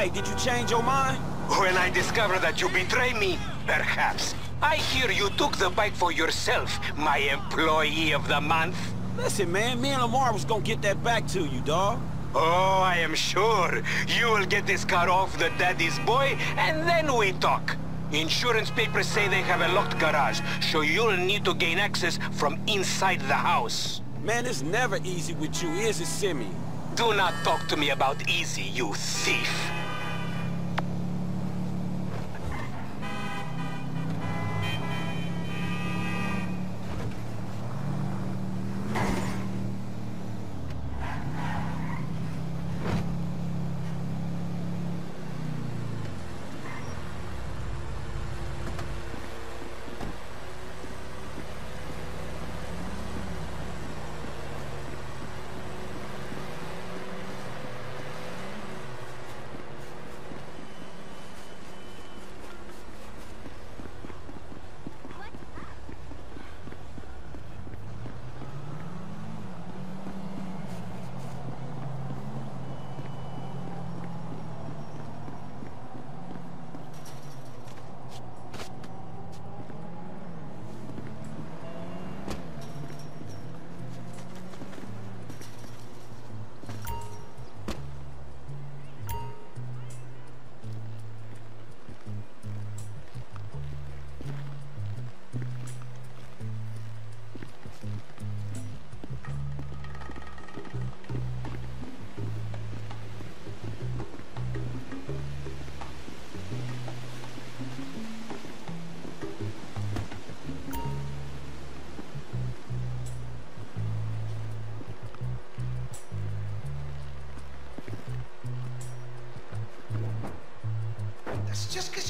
Hey, did you change your mind? When I discover that you betray me, perhaps. I hear you took the bike for yourself, my employee of the month. Listen, man, me and Lamar was gonna get that back to you, dawg. Oh, I am sure. You will get this car off the daddy's boy, and then we talk. Insurance papers say they have a locked garage, so you'll need to gain access from inside the house. Man, it's never easy with you, is it, Simeon? Do not talk to me about easy, you thief.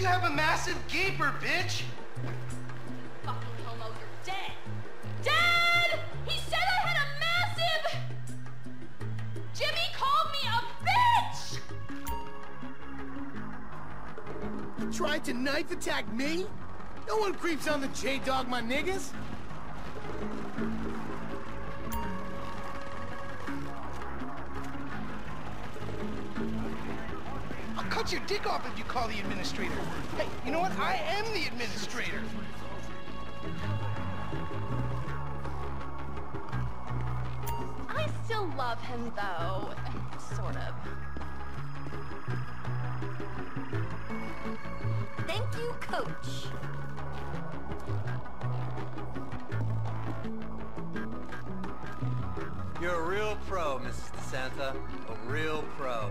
You have a massive gaper, bitch. Fucking homo, you're dead. Dad! He said I had a massive... Jimmy called me a bitch! Tried to knife attack me? No one creeps on the J-Dog, my niggas. Cut your dick off if you call the administrator. Hey, you know what? I am the administrator. I still love him, though. Sort of. Thank you, Coach. You're a real pro, Mrs. DeSanta. A real pro.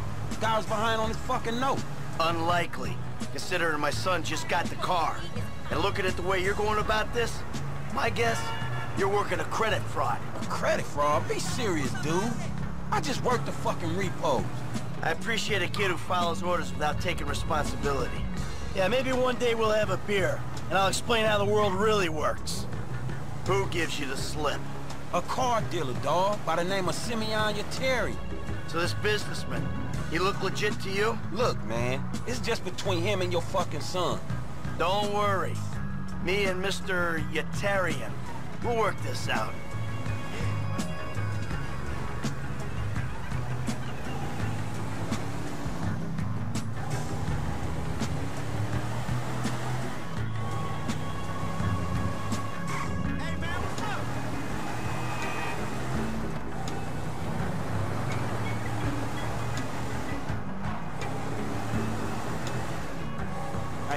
Guy was behind on his fucking note. Unlikely, considering my son just got the car. And looking at the way you're going about this, my guess, you're working a credit fraud. A credit fraud? Be serious, dude. I just worked the fucking repos. I appreciate a kid who follows orders without taking responsibility. Yeah, maybe one day we'll have a beer, and I'll explain how the world really works. Who gives you the slip? A car dealer, dawg, by the name of Simeon Yetarian. So this businessman, he look legit to you? Look, man, it's just between him and your fucking son. Don't worry. Me and Mr. Yetarian, we'll work this out.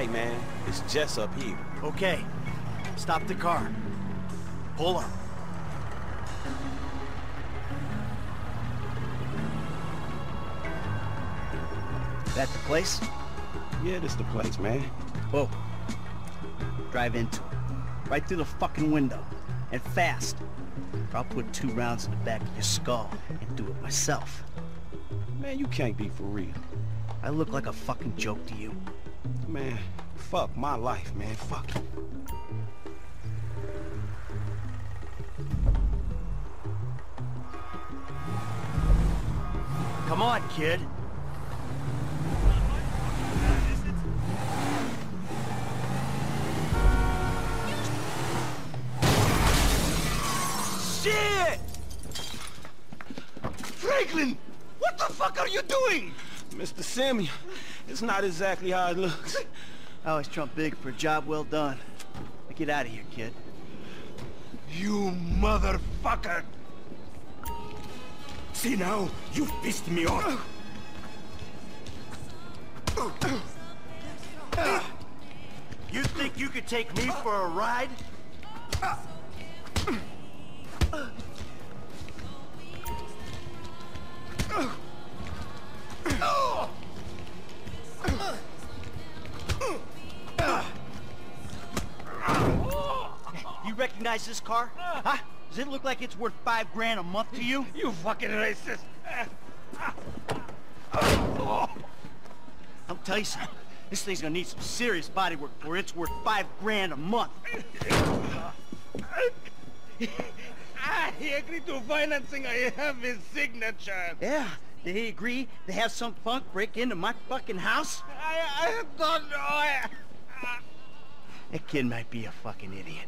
Hey, man, it's Jess up here. Okay, stop the car. Pull up. That the place? Yeah, this the place, man. Whoa. Drive into it. Right through the fucking window. And fast. Or I'll put two rounds in the back of your skull and do it myself. Man, you can't be for real. I look like a fucking joke to you. Man, fuck my life, man. Fuck it. Come on, kid. Shit! Franklin! What the fuck are you doing? Mr. Simeon, it's not exactly how it looks. I always trump big for a job well done. Now get out of here, kid. You motherfucker! See now, you've pissed me off. You think you could take me for a ride? You recognize this car? Huh? Does it look like it's worth five grand a month to you? You fucking racist! I'll tell you something. This thing's gonna need some serious body work before it's worth five grand a month. He agreed to financing. I have his signature. Yeah, did he agree to have some punk break into my fucking house? I, I don't know. I, That kid might be a fucking idiot.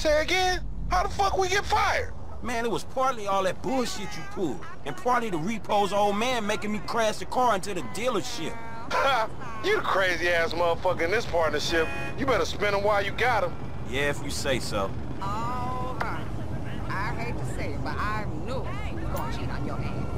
Say again? How the fuck we get fired? Man, it was partly all that bullshit you pulled, and partly the repo's old man making me crash the car into the dealership. you the crazy ass motherfucker in this partnership. You better spin him while you got him. Yeah, if you say so. All right. I hate to say it, but I knew you were gonna cheat on your ass.